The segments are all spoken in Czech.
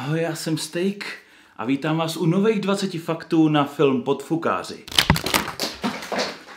Ahoj, já jsem Steak a vítám vás u nových 20 faktů na film Podfukáři.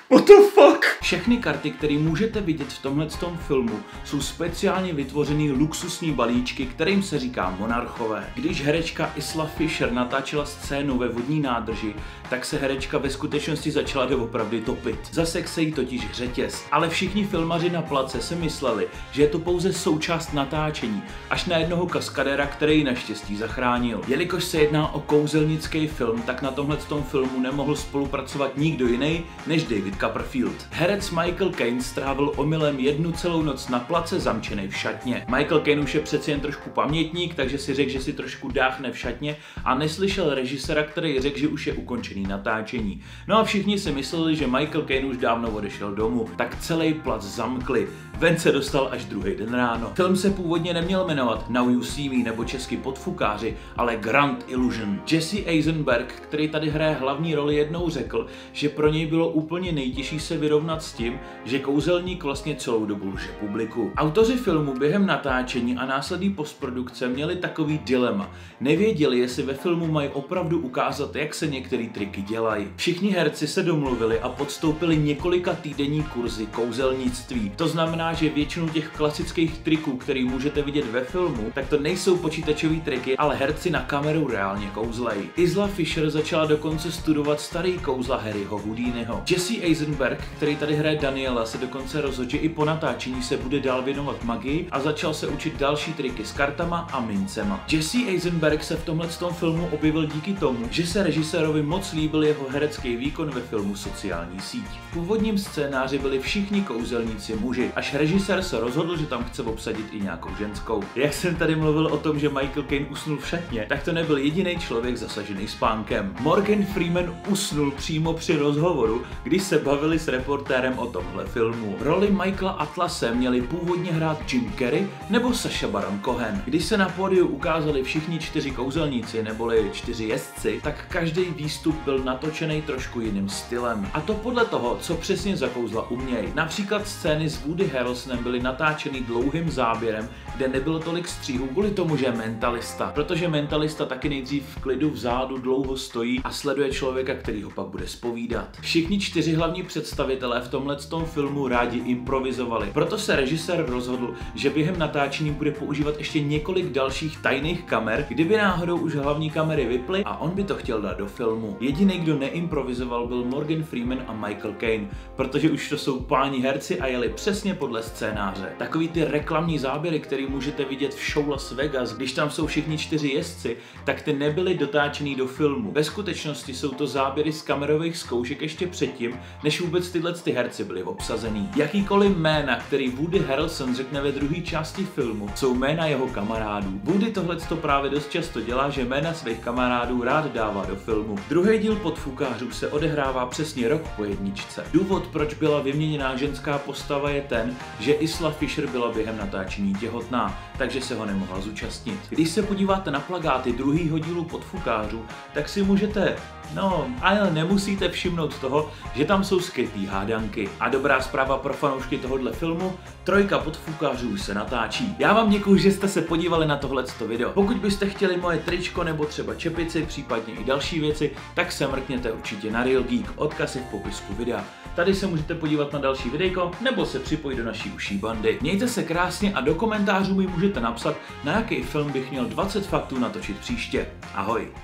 What the fuck? Všechny karty, které můžete vidět v tomhle filmu, jsou speciálně vytvořený luxusní balíčky, kterým se říká monarchové. Když herečka Isla Fisher natáčela scénu ve vodní nádrži, tak se herečka ve skutečnosti začala doopravdy topit. Za se jí totiž řetěz. Ale všichni filmaři na place si mysleli, že je to pouze součást natáčení, až na jednoho kaskadera, který ji naštěstí zachránil. Jelikož se jedná o kouzelnický film, tak na tomhle filmu nemohl spolupracovat nikdo jiný než David Copperfield. Herec Michael Caine strávil omylem jednu celou noc na place zamčený v šatně. Michael Caine už je přeci jen trošku pamětník, takže si řekl, že si trošku dáchne v šatně a neslyšel režisera, který řekl, že už je ukončený natáčení. No a všichni si mysleli, že Michael Caine už dávno odešel domů, tak celý plac zamkli. Ven se dostal až druhý den ráno. Film se původně neměl jmenovat Now You See Me nebo česky Podfukáři, ale Grand Illusion. Jesse Eisenberg, který tady hraje hlavní roli, jednou řekl, že pro něj bylo úplně nejtěžší se vyrovnat s tím, že kouzelník vlastně celou dobu lže publiku. Autoři filmu během natáčení a následní postprodukce měli takový dilema. Nevěděli, jestli ve filmu mají opravdu ukázat, jak se některé triky dělají. Všichni herci se domluvili a podstoupili několika týdenní kurzy kouzelnictví. To znamená, že většinu těch klasických triků, který můžete vidět ve filmu, tak to nejsou počítačové triky, ale herci na kameru reálně kouzlej. Isla Fisher začala dokonce studovat starý kouzla Harryho Houdiniho. Jesse Eisenberg, který tady hraje Daniela, se dokonce rozhodl, že i po natáčení se bude dál věnovat magii a začal se učit další triky s kartama a mincema. Jesse Eisenberg se v tomhle filmu objevil díky tomu, že se režisérovi moc líbil jeho herecký výkon ve filmu Sociální síť. V původním scénáři byli všichni kouzelníci muži, až režisér se rozhodl, že tam chce obsadit i nějakou ženskou. Jak jsem tady mluvil o tom, že Michael Caine usnul v šatně, tak to nebyl jediný člověk zasažený spánkem. Morgan Freeman usnul přímo při rozhovoru, když se bavili s reportérem o tomhle filmu. Roli Michaela Atlase měli původně hrát Jim Carrey nebo Saša Baron Cohen. Když se na pódiu ukázali všichni čtyři kouzelníci neboli čtyři jezdci, tak každý výstup byl natočený trošku jiným stylem. A to podle toho, co přesně za kouzla umějí. Například scény s Woody Harrelsonem byly natáčeny dlouhým záběrem, kde nebylo tolik stříhů kvůli tomu, že mentalista. Protože mentalista taky nejdřív v klidu vzadu dlouho stojí a sleduje člověka, který ho pak bude spovídat. Všichni čtyři hlavní představitelé v tomhle filmu rádi improvizovali. Proto se režisér rozhodl, že během natáčení bude používat ještě několik dalších tajných kamer, kdyby náhodou už hlavní kamery vyply a on by to chtěl dát do filmu. Jediný, kdo neimprovizoval, byl Morgan Freeman a Michael Caine, protože už to jsou páni herci a jeli přesně podle scénáře. Takový ty reklamní záběry, který můžete vidět v show Las Vegas, když tam jsou všichni čtyři jezdci, tak ty nebyly dotáčený do filmu. Ve skutečnosti jsou to záběry z kamerových zkoušek ještě předtím, než vůbec tyhle ty herci byli obsazený. Jakýkoliv jména, který Woody Harrelson řekne ve druhé části filmu, jsou jména jeho kamarádů. Woody tohle to právě dost často dělá, že jména svých kamarádů rád dává do filmu. Druhý díl podfukářů se odehrává přesně rok po jedničce. Důvod, proč byla vyměněná ženská postava je ten, že Isla Fisher byla během natáčení těhotná, takže se ho nemohla zúčastnit. Když se podíváte na plagáty druhého dílu podfukářů, tak si můžete No, ale nemusíte všimnout toho, že tam jsou skrytý hádanky. A dobrá zpráva pro fanoušky tohohle filmu, trojka podfukářů už se natáčí. Já vám děkuji, že jste se podívali na tohleto video. Pokud byste chtěli moje tričko nebo třeba čepici, případně i další věci, tak se mrkněte určitě na Real Geek, odkaz je v popisku videa. Tady se můžete podívat na další videjko, nebo se připojit do naší uší bandy. Mějte se krásně a do komentářů mi můžete napsat, na jaký film bych měl 20 faktů natočit příště. Ahoj!